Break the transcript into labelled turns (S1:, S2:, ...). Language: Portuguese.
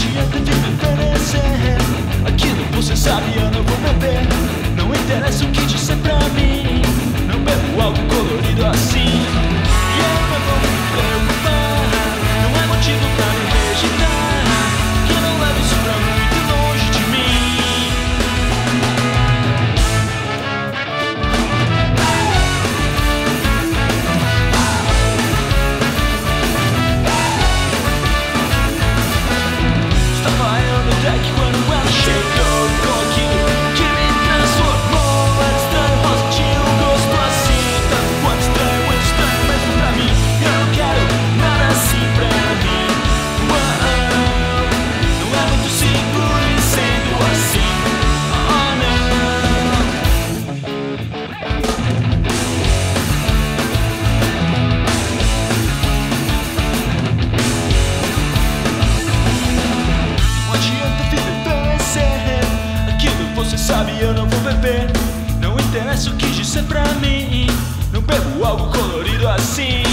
S1: te me oferecer, Aquilo você sabe, eu não vou beber. Não interessa o que disser pra mim. Sabe eu não vou beber. Não interessa o que dizer pra mim. Não bebo algo colorido assim.